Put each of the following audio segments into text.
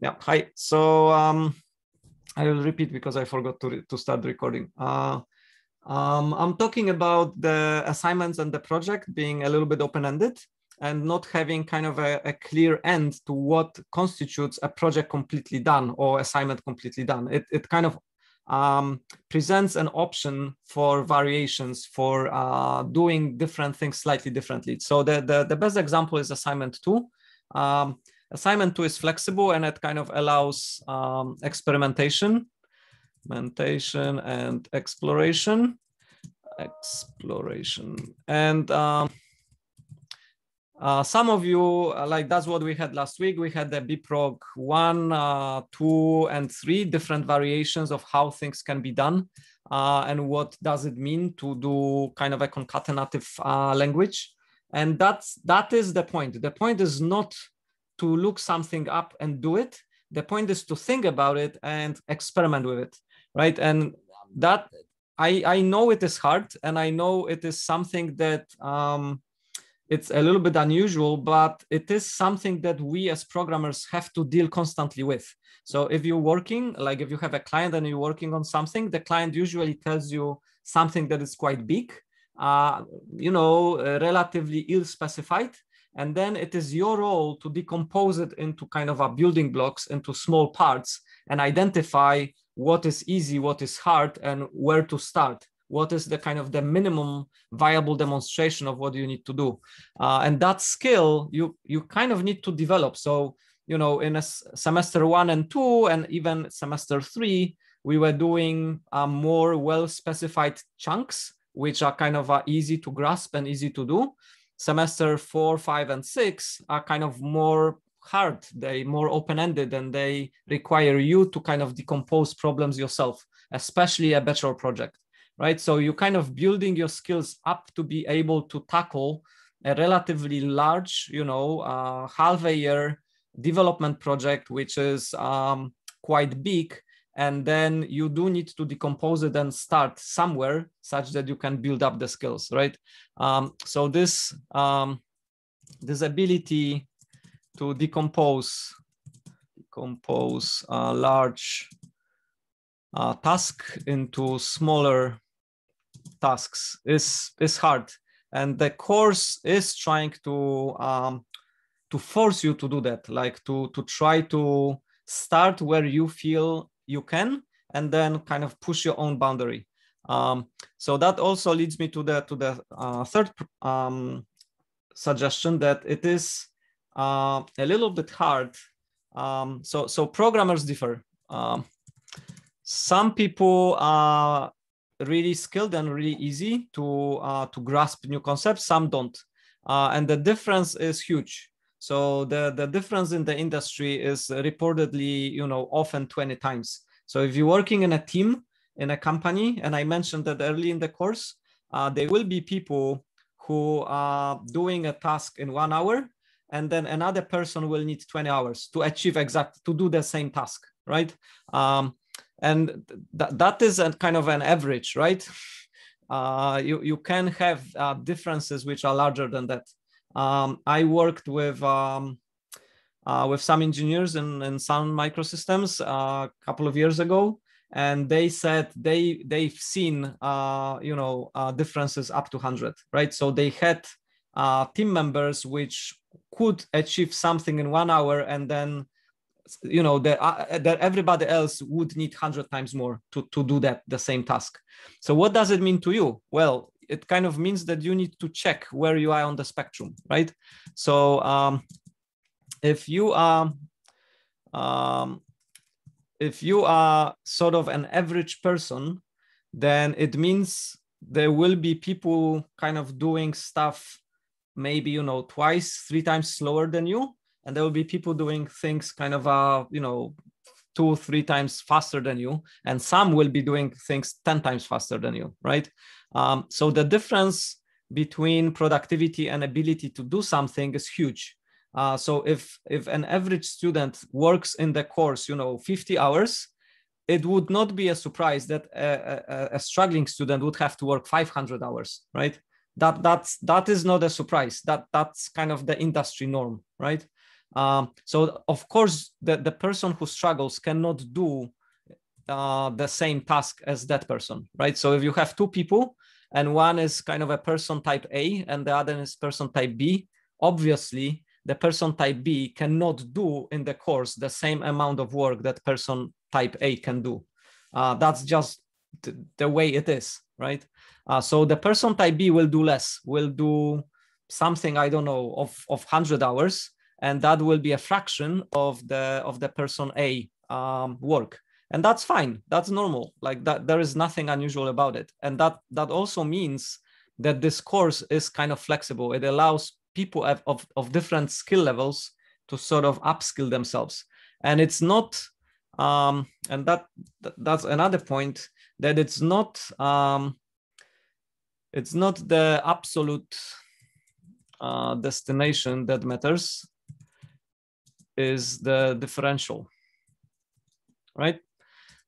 yeah. Hi. So um, I will repeat because I forgot to, to start recording. Uh, um, I'm talking about the assignments and the project being a little bit open-ended and not having kind of a, a, clear end to what constitutes a project completely done or assignment completely done. It, it kind of um, presents an option for variations for uh, doing different things slightly differently. So the, the, the best example is assignment two. Um, assignment two is flexible and it kind of allows um, experimentation, experimentation and exploration, exploration. And um, uh, some of you, uh, like that's what we had last week. We had the BPROG one, uh, two, and three different variations of how things can be done. Uh, and what does it mean to do kind of a concatenative uh, language. And that's, that is the point. The point is not to look something up and do it. The point is to think about it and experiment with it, right? And that, I, I know it is hard and I know it is something that, um, it's a little bit unusual, but it is something that we as programmers have to deal constantly with. So if you're working, like if you have a client and you're working on something, the client usually tells you something that is quite big, uh, you know, uh, relatively ill specified. And then it is your role to decompose it into kind of a building blocks into small parts and identify what is easy, what is hard, and where to start. What is the kind of the minimum viable demonstration of what you need to do? Uh, and that skill you you kind of need to develop. So you know in a semester one and two and even semester three we were doing uh, more well specified chunks which are kind of uh, easy to grasp and easy to do semester four five and six are kind of more hard they more open-ended and they require you to kind of decompose problems yourself especially a bachelor project right? So you kind of building your skills up to be able to tackle a relatively large, you know, uh, half a year development project, which is um, quite big. And then you do need to decompose it and start somewhere such that you can build up the skills, right? Um, so this, um, this ability to decompose, decompose a large uh, task into smaller tasks is is hard and the course is trying to um, to force you to do that like to to try to start where you feel you can and then kind of push your own boundary um, so that also leads me to the to the uh, third um, suggestion that it is uh, a little bit hard um, so so programmers differ um, some people are really skilled and really easy to uh, to grasp new concepts. Some don't, uh, and the difference is huge. So the the difference in the industry is reportedly, you know, often 20 times. So if you're working in a team in a company, and I mentioned that early in the course, uh, there will be people who are doing a task in one hour, and then another person will need 20 hours to achieve exact to do the same task, right? Um, and th- that is a kind of an average right uh, you, you can have uh, differences which are larger than that um, i worked with um, uh, with some engineers in, in sun microsystems uh, a couple of years ago and they said they they've seen uh, you know uh, differences up to 100 right? So they had team members which could achieve something in one hour and then you know that uh, that everybody else would need 100 times more to, to do that the same task. So what does it mean to you? Well it kind of means that you need to check where you are on the spectrum right? So um, if you are um, if you are sort of an average person then it means there will be people kind of doing stuff maybe you know twice three times slower than you. And there will be people doing things kind of uh you know two three times faster than you and some will be doing things 10 times faster than you right? Um, so the difference between productivity and ability to do something is huge. Uh, so if if an average student works in the course you know 50 hours it would not be a surprise that a, a, a struggling student would have to work 500 hours right? That that's that is not a surprise. That that's kind of the industry norm right Um, so of course, the, the person who struggles cannot do uh, the same task as that person, right? So if you have two people and one is kind of a person type A and the other is person type B, obviously the person type B cannot do in the course the same amount of work that person type A can do. Uh, that's just th the way it is, right? Uh, so the person type B will do less, will do something, I don't know, of, of 100 hours, and that will be a fraction of the, of the person A um, work. And that's fine, that's normal, like that, there is nothing unusual about it. And that, that also means that this course is kind of flexible. It allows people of, of, of different skill levels to sort of upskill themselves. And it's not, um, and that that's another point that it's not um, it's not the absolute uh, destination that matters is the differential right?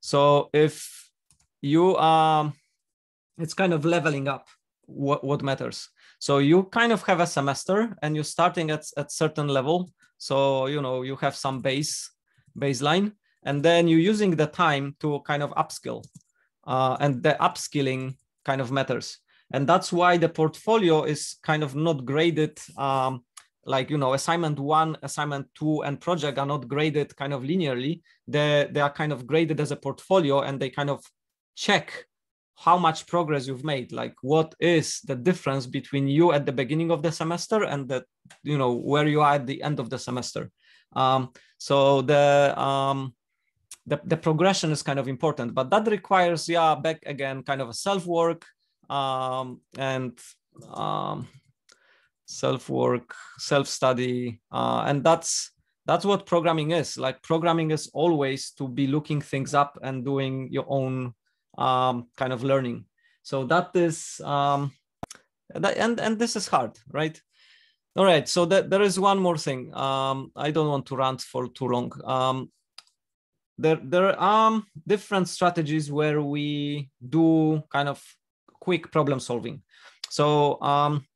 So if you are it's kind of leveling up what, what matters. So you kind of have a semester and you're starting at, at certain level. So you know you have some base baseline and then you're using the time to kind of upskill uh, and the upskilling kind of matters. And that's why the portfolio is kind of not graded um, like you know assignment one assignment two and project are not graded kind of linearly. They they are kind of graded as a portfolio and they kind of check how much progress you've made. Like what is the difference between you at the beginning of the semester and that you know where you are at the end of the semester? Um, so the um, the, the progression is kind of important but that requires yeah back again kind of a self work um, and um, self work self study uh, and that's that's what programming is. Like programming is always to be looking things up and doing your own um, kind of learning. So that is um, that, and and this is hard right? All right so that, there is one more thing. Um, i don't want to rant for too long. Um, there there are different strategies where we do kind of quick problem solving. So um,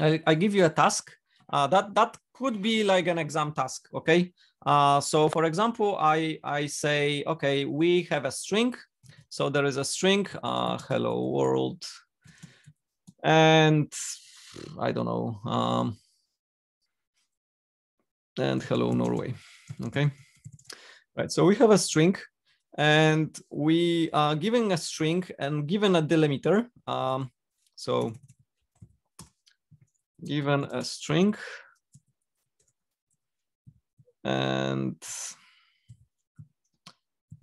I, I, give you a task uh, that that could be like an exam task okay uh, so for example i i say okay we have a string so there is a string uh, hello world and i don't know um, and hello norway okay right? So we have a string and we are giving a string and given a delimiter. Um, so given a string and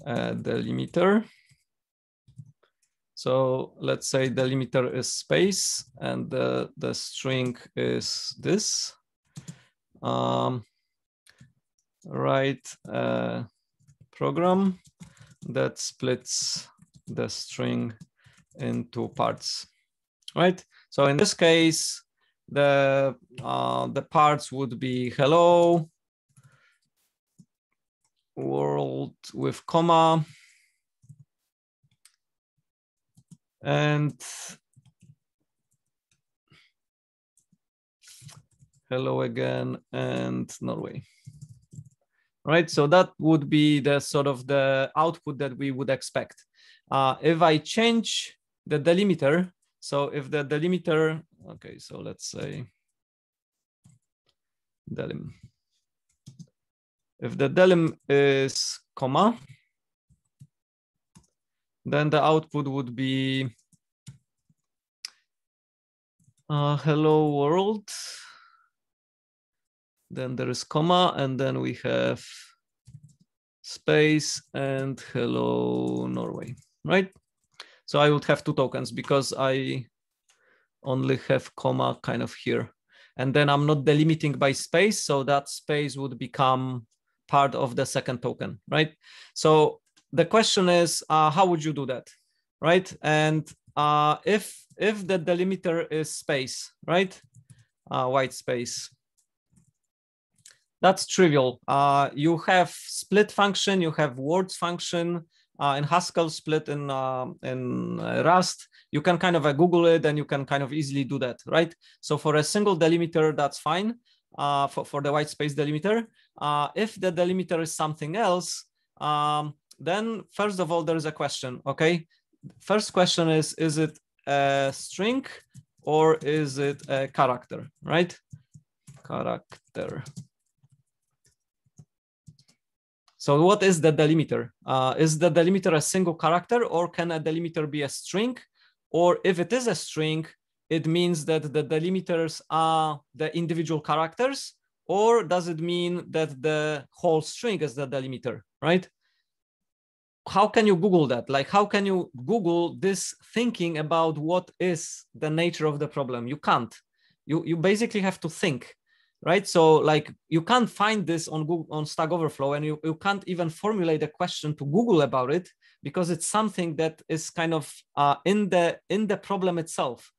a delimiter. So let's say the limiter is space and the, the string is this. Um, right, uh, program that splits the string into parts, right? So in this case, the, uh, the parts would be hello, world with comma, and hello again and Norway right? So that would be the sort of the output that we would expect. Uh, if I change the delimiter, so if the delimiter, okay, so let's say delim. If the delim is comma, then the output would be uh, hello world then there is comma, and then we have space and hello Norway, right? So I would have two tokens because I only have comma kind of here. And then I'm not delimiting by space, so that space would become part of the second token, right? So the question is, uh, how would you do that, right? And uh, if if the delimiter is space, right, uh, white space, that's trivial. Uh, you have split function, you have words function uh, in Haskell split in, uh, in Rust. You can kind of uh, Google it and you can kind of easily do that, right? So for a single delimiter, that's fine. uh, for, for the white space delimiter. Uh, if the delimiter is something else, um, then first of all, there is a question, okay? First question is, is it a string or is it a character, right? Character. So what is the delimiter? Uh, is the delimiter a single character or can a delimiter be a string? Or if it is a string, it means that the delimiters are the individual characters or does it mean that the whole string is the delimiter, right? How can you Google that? Like, how can you Google this thinking about what is the nature of the problem? You can't. You, you basically have to think right? So like you can't find this on Google, on Stack Overflow, and you, you can't even formulate a question to Google about it because it's something that is kind of uh, in the in the problem itself,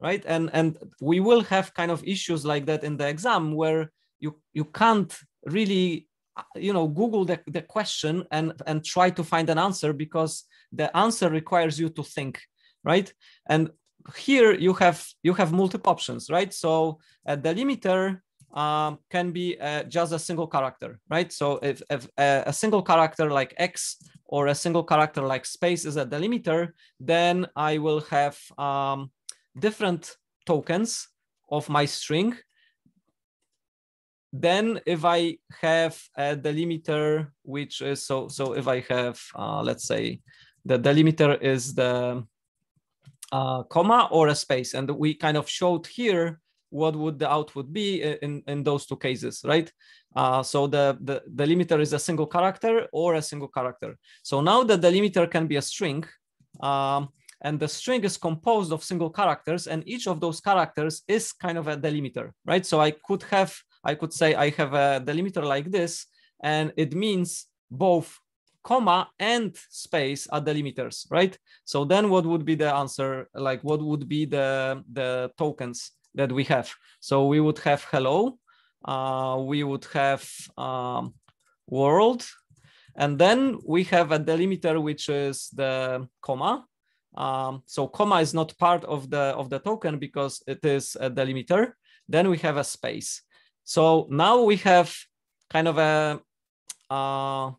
right? And and we will have kind of issues like that in the exam where you you can't really you know google the, the question and and try to find an answer because the answer requires you to think right and here you have you have multiple options right so a delimiter um, can be uh, just a single character, right? So if, if a, a, single character like X or a single character like space is a delimiter, then I will have um, different tokens of my string. Then if I have a delimiter, which is, so, so if I have, uh, let's say the delimiter is the uh, comma or a space, and we kind of showed here what would the output be in, in those two cases, right? Uh, so the, the delimiter is a single character or a single character. So now the delimiter can be a string, um, and the string is composed of single characters, and each of those characters is kind of a delimiter, right? So I could have, I could say I have a delimiter like this, and it means both comma and space are delimiters, right? So then what would be the answer? Like what would be the, the tokens? That we have. So we would have hello, uh, we would have um, world, and then we have a delimiter, which is the comma. Um, so comma is not part of the, of the token because it is a delimiter. Then we have a space. So now we have kind of a, uh,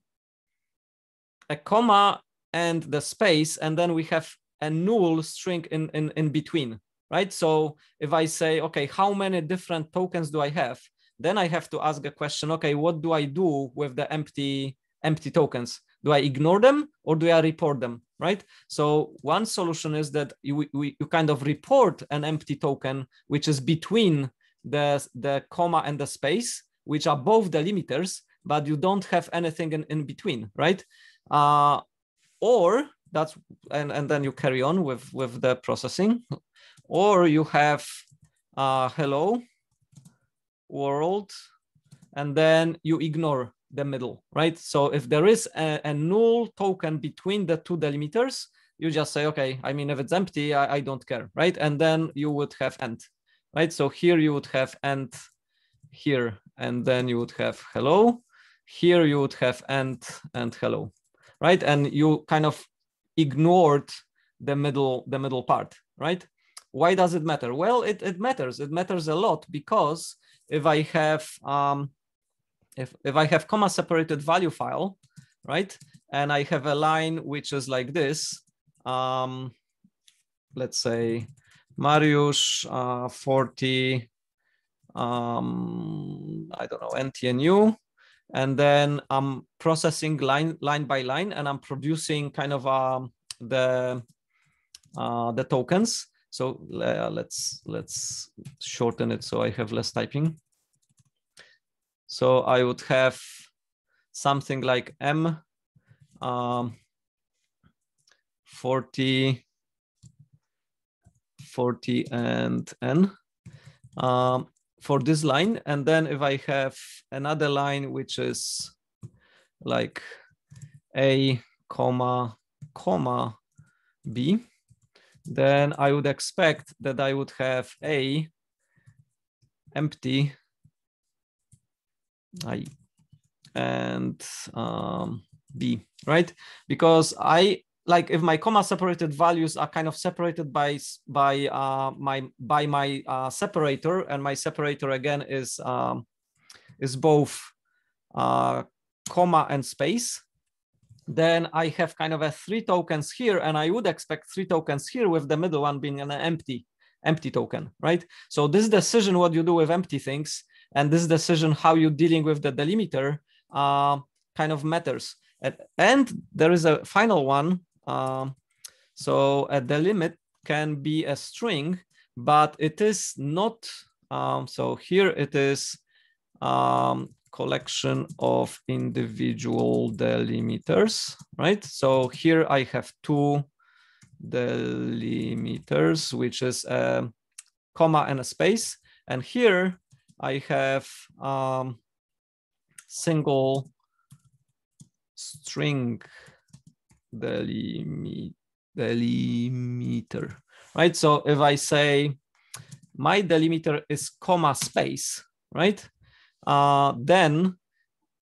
a comma and the space, and then we have a null string in, in, in between right? So if I say, okay, how many different tokens do I have? Then I have to ask a question, okay, what do I do with the empty, empty tokens? Do I ignore them or do I report them, right? So one solution is that you, we, you kind of report an empty token, which is between the, the comma and the space, which are both delimiters, but you don't have anything in, in between, right? Uh, or that's, and, and then you carry on with, with the processing or you have uh, hello world, and then you ignore the middle, right? So if there is a, a, null token between the two delimiters, you just say, okay, I mean, if it's empty, I, I don't care, right? And then you would have end, right? So here you would have end here, and then you would have hello. Here you would have end and hello, right? And you kind of ignored the middle, the middle part, right? Why does it matter? Well, it, it matters. It matters a lot because if I have um, if, if I have comma separated value file, right? And I have a line which is like this, um, let's say Mariusz uh, 40, um, I don't know, NTNU. And then I'm processing line, line by line and I'm producing kind of um, the, uh, the tokens. So uh, let's let's shorten it so I have less typing. So I would have something like M um, 40, 40 and N um, for this line. And then if I have another line, which is like A comma, comma B, then I would expect that I would have A empty I and um, B, right? Because I like if my comma separated values are kind of separated by by uh, my by my uh, separator and my separator again is um, is both uh, comma and space then I have kind of a three tokens here and I would expect three tokens here with the middle one being an empty empty token right so this decision what you do with empty things and this decision how you're dealing with the delimiter uh, kind of matters and there is a final one um, so a delimit can be a string, but it is not. Um, so here it is um, collection of individual delimiters, right? So here I have two delimiters, which is a comma and a space. And here I have um, single string delimit, delimiter, right? So if I say my delimiter is comma space, right? Uh, then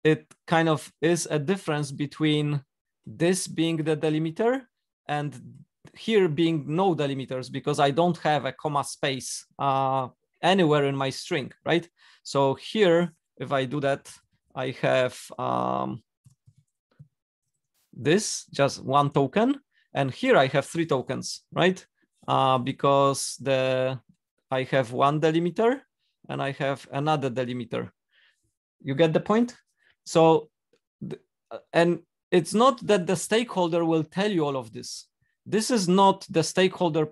it kind of is a difference between this being the delimiter and here being no delimiters because I don't have a comma space uh, anywhere in my string, right? So here, if I do that, I have um, this just one token and here I have three tokens, right? Uh, because the I have one delimiter and I have another delimiter. You get the point? So, and it's not that the stakeholder will tell you all of this. This is not the stakeholder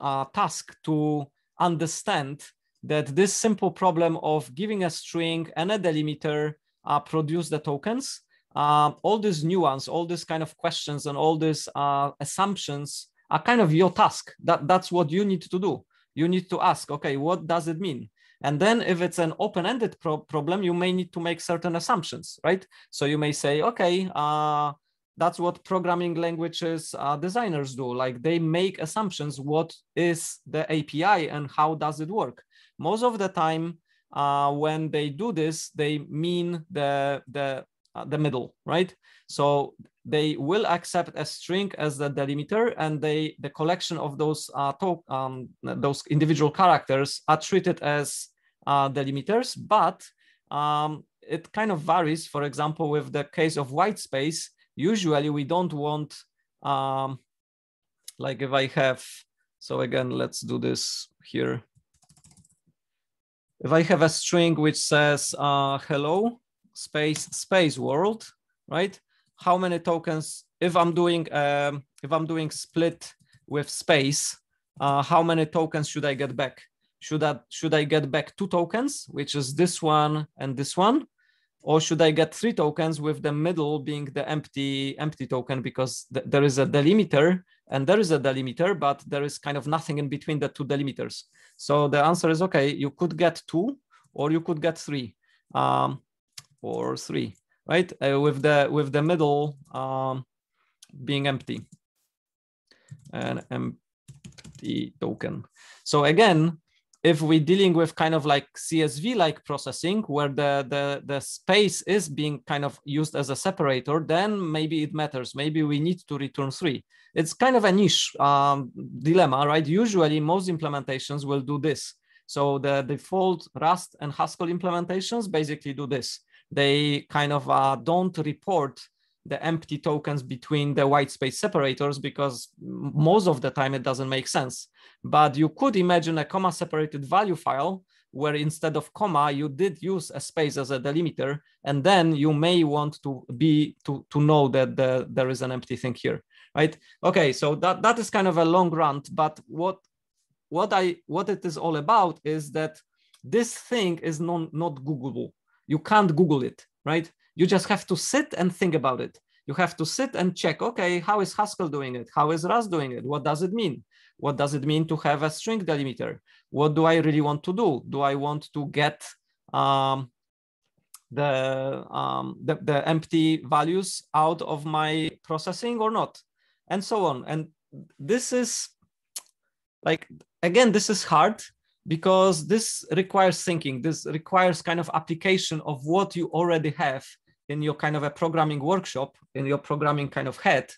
uh, task to understand that this simple problem of giving a string and a delimiter uh, produce the tokens um, all this nuance, all these kind of questions and all these uh, assumptions are kind of your task. That, that's what you need to do. You need to ask, okay, what does it mean? And then if it's an open-ended pro problem, you may need to make certain assumptions, right? So you may say, okay, uh, that's what programming languages uh, designers do. Like they make assumptions, what is the API and how does it work? Most of the time, uh, when they do this, they mean the, the the middle, right? So they will accept a string as the delimiter and they the collection of those uh, um, those individual characters are treated as uh, delimiters, but um, it kind of varies. For example, with the case of white space, usually we don't want, um, like if I have, so again, let's do this here. If I have a string which says uh, hello, space space world, right? How many tokens? If I'm doing um, if I'm doing split with space, uh, how many tokens should I get back? Should I should I get back two tokens, which is this one and this one, or should I get three tokens with the middle being the empty empty token because th there is a delimiter and there is a delimiter, but there is kind of nothing in between the two delimiters. So the answer is okay. You could get two, or you could get three. Um, or three, right? Uh, with the with the middle um, being empty, an empty token. So again, if we're dealing with kind of like CSV-like processing, where the, the, the space is being kind of used as a separator, then maybe it matters. Maybe we need to return three. It's kind of a niche um, dilemma, right? Usually most implementations will do this. So the default Rust and Haskell implementations basically do this they kind of uh, don't report the empty tokens between the white space separators because most of the time it doesn't make sense. But you could imagine a comma separated value file where instead of comma, you did use a space as a delimiter, and then you may want to be to, to know that the, there is an empty thing here, right? Okay, so that, that is kind of a long rant, but what what I what it is all about is that this thing is non, not Googleable. You can't Google it, right? You just have to sit and think about it. You have to sit and check, okay, how is Haskell doing it? How is Rust doing it? What does it mean? What does it mean to have a string delimiter? What do I really want to do? Do I want to get um, the, um, the, the empty values out of my processing or not? And so on. And this is like, again, this is hard because this requires thinking this requires kind of application of what you already have in your kind of a programming workshop in your programming kind of head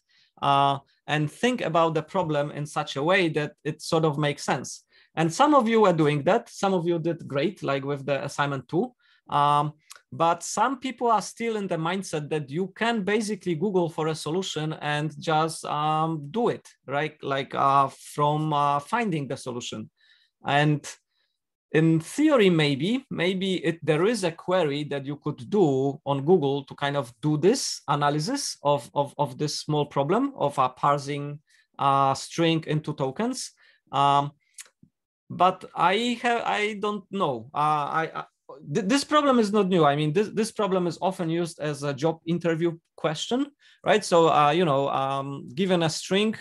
uh, and think about the problem in such a way that it sort of makes sense. And some of you are doing that. Some of you did great, like with the assignment two. Um, but some people are still in the mindset that you can basically Google for a solution and just um, do it, right? Like uh, from uh, finding the solution. And in theory, maybe, maybe it, there is a query that you could do on Google to kind of do this analysis of, of, of this small problem of uh, parsing a string into tokens. Um, but I have, I don't know. Uh, I, th this problem is not new. I mean, this, this problem is often used as a job interview question, right? So, uh, you know, um, given a string,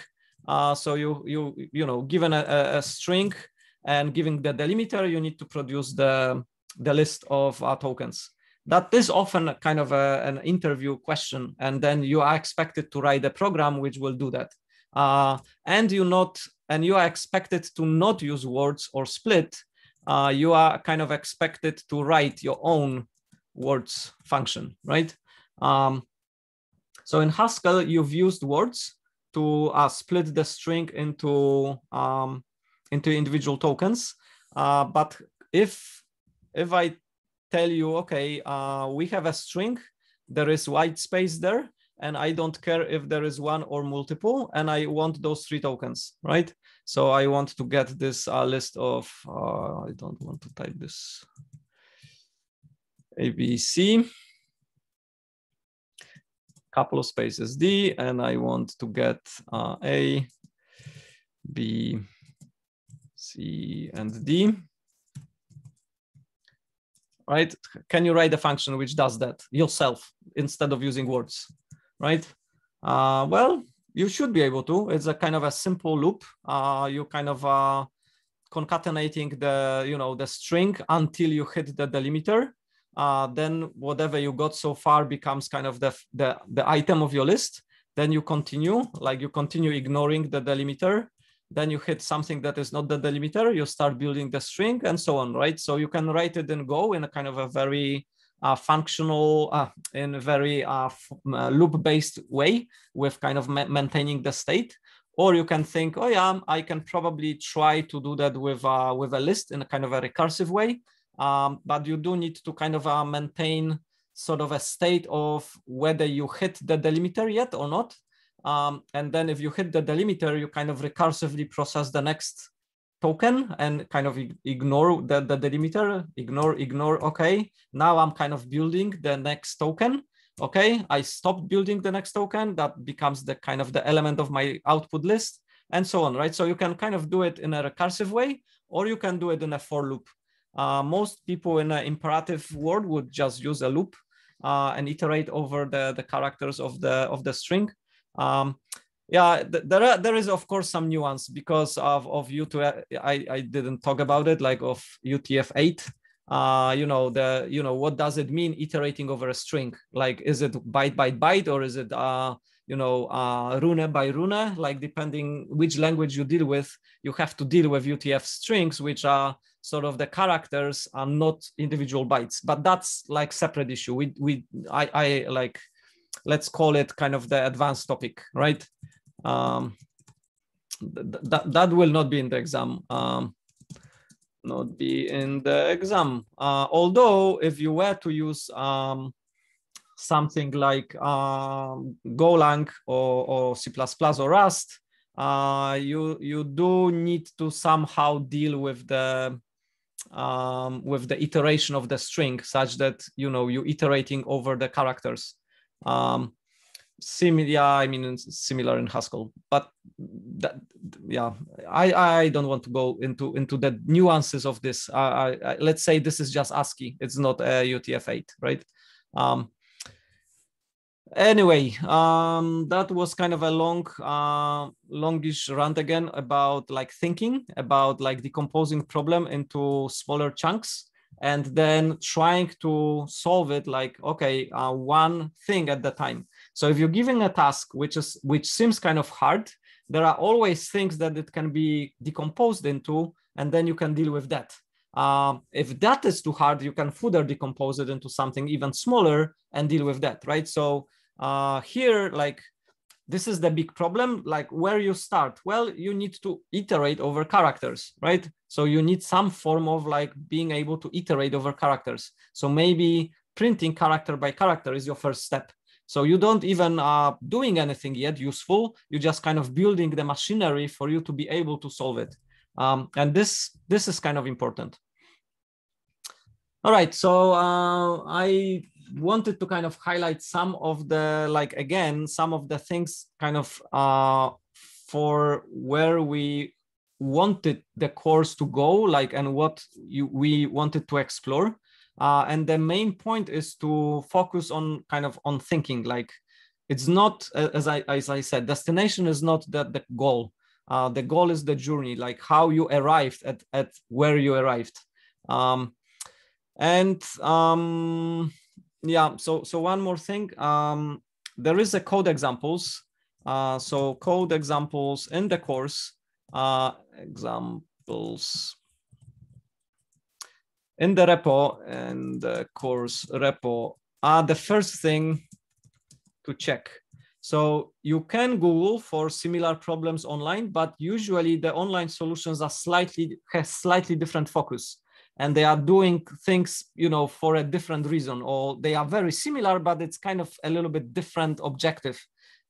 uh, so you, you, you know, given a, a, string and giving the delimiter, you need to produce the, the list of uh, tokens. That is often kind of a, an interview question. And then you are expected to write a program which will do that. Uh, and you not and you are expected to not use words or split uh, you are kind of expected to write your own words function, right? Um, so in Haskell, you've used words to uh, split the string into um, into individual tokens. Uh, but if if I tell you, okay, uh, we have a string, there is white space there, and I don't care if there is one or multiple, and I want those three tokens, right? So I want to get this uh, list of, uh, I don't want to type this, ABC, couple of spaces D, and I want to get uh, A, B, C, and D. Right? Can you write a function which does that yourself instead of using words? Right? Uh, well, you should be able to. It's a kind of a simple loop. Uh, you kind of uh, concatenating the, you know, the string until you hit the delimiter. Uh, then whatever you got so far becomes kind of the, the, the item of your list. Then you continue, like you continue ignoring the delimiter. Then you hit something that is not the delimiter. You start building the string and so on, right? So you can write it in Go in a kind of a very uh, functional uh, in a very uh, uh, loop-based way with kind of ma maintaining the state. Or you can think, oh yeah, I can probably try to do that with, uh, with a list in a kind of a recursive way. Um, but you do need to kind of uh, maintain sort of a state of whether you hit the delimiter yet or not. Um, and then if you hit the delimiter, you kind of recursively process the next token and kind of ignore the, the delimiter, ignore, ignore, okay. Now I'm kind of building the next token. Okay, I stopped building the next token. That becomes the kind of the element of my output list and so on, right? So you can kind of do it in a recursive way, or you can do it in a for loop. Uh, most people in an imperative world would just use a loop uh, and iterate over the, the characters of the, of the string. Um, yeah there are, there is of course some nuance because of of u2 i i didn't talk about it like of utf8 uh you know the you know what does it mean iterating over a string? Like is it byte by byte or is it uh you know uh rune by rune? Like depending which language you deal with you have to deal with utf strings which are sort of the characters are not individual bytes. But that's like separate issue. We we i i like let's call it kind of the advanced topic right um, th that, that will not be in the exam. Um, not be in the exam. Uh, although if you were to use um, something like um, Golang or, or C++ or Rust, uh, you you do need to somehow deal with the um, with the iteration of the string, such that you know you're iterating over the characters. Um, similar yeah i mean similar in haskell but that yeah i i don't want to go into into the nuances of this. Uh, I, I, let's say this is just ascii it's not a utf-8 right? Um anyway um that was kind of a long uh longish rant again about like thinking about like decomposing problem into smaller chunks and then trying to solve it like okay uh, one thing at the time so if you're giving a task which is which seems kind of hard, there are always things that it can be decomposed into, and then you can deal with that. Um, if that is too hard, you can further decompose it into something even smaller and deal with that, right? So uh, here, like this is the big problem. Like where you start? Well, you need to iterate over characters, right? So you need some form of like being able to iterate over characters. So maybe printing character by character is your first step. So you don't even uh, doing anything yet useful. You just kind of building the machinery for you to be able to solve it. Um, and this this is kind of important. All right, so uh, I wanted to kind of highlight some of the like again some of the things kind of uh, for where we wanted the course to go like and what you, we wanted to explore. Uh, and the main point is to focus on kind of on thinking. Like it's not as i as i said destination is not the, the goal. Uh, the goal is the journey like how you arrived at at where you arrived. Um, and um, yeah so so one more thing um, there is a code examples uh, so code examples in the course uh, examples in the repo and the course repo are the first thing to check. So you can Google for similar problems online, but usually the online solutions are slightly has slightly different focus and they are doing things you know for a different reason or they are very similar but it's kind of a little bit different objective.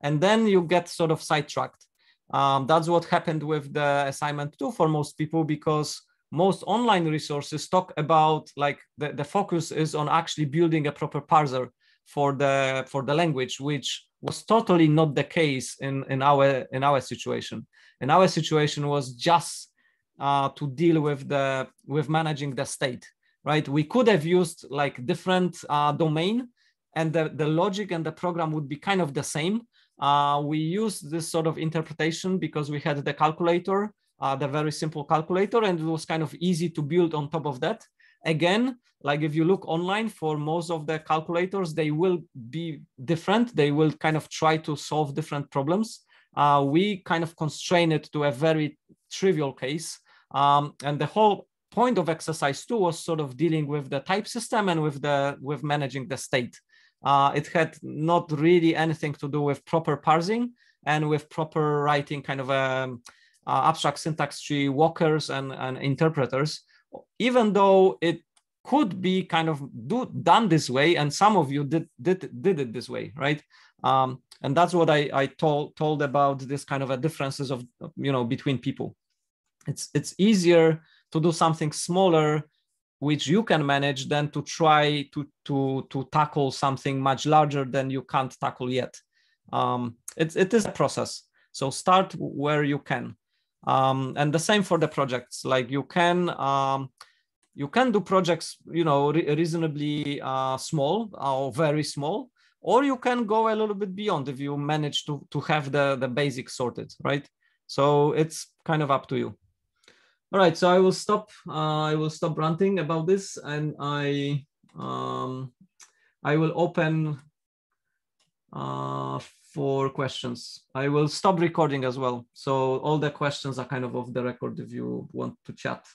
And then you get sort of sidetracked. Um, that's what happened with the assignment too for most people because most online resources talk about like the, the focus is on actually building a proper parser for the for the language which was totally not the case in in our in our situation. In our situation was just uh, to deal with the with managing the state right we could have used like different uh, domain and the, the logic and the program would be kind of the same uh, we used this sort of interpretation because we had the calculator uh, the very simple calculator and it was kind of easy to build on top of that. Again, like if you look online for most of the calculators, they will be different. They will kind of try to solve different problems. Uh, we kind of constrain it to a very trivial case. Um, and the whole point of exercise two was sort of dealing with the type system and with the with managing the state. Uh, it had not really anything to do with proper parsing and with proper writing kind of um, uh, abstract syntax tree walkers and, and interpreters, even though it could be kind of do, done this way, and some of you did did, did it this way, right? Um, and that's what I, I told told about this kind of a differences of you know between people. It's it's easier to do something smaller which you can manage than to try to to to tackle something much larger than you can't tackle yet. Um, it's it is a process. So start where you can. Um, and the same for the projects. Like you can um, you can do projects you know re reasonably uh, small or very small or you can go a little bit beyond if you manage to to have the the basics sorted right? So it's kind of up to you all right so i will stop uh, i will stop ranting about this and i um, i will open uh, for questions. I will stop recording as well. So all the questions are kind of off the record if you want to chat.